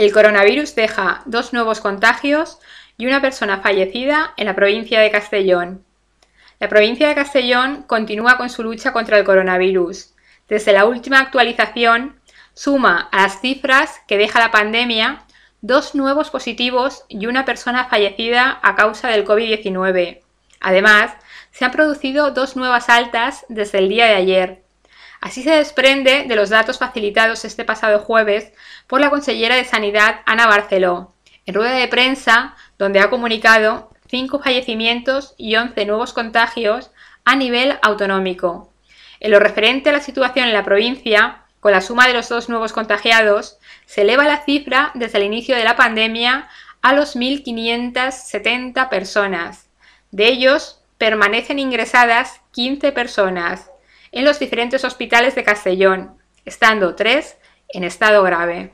El coronavirus deja dos nuevos contagios y una persona fallecida en la provincia de Castellón. La provincia de Castellón continúa con su lucha contra el coronavirus. Desde la última actualización, suma a las cifras que deja la pandemia dos nuevos positivos y una persona fallecida a causa del COVID-19. Además, se han producido dos nuevas altas desde el día de ayer. Así se desprende de los datos facilitados este pasado jueves por la consellera de Sanidad Ana Barceló, en rueda de prensa donde ha comunicado cinco fallecimientos y 11 nuevos contagios a nivel autonómico. En lo referente a la situación en la provincia, con la suma de los dos nuevos contagiados, se eleva la cifra desde el inicio de la pandemia a los 1.570 personas. De ellos, permanecen ingresadas 15 personas en los diferentes hospitales de Castellón, estando tres en estado grave.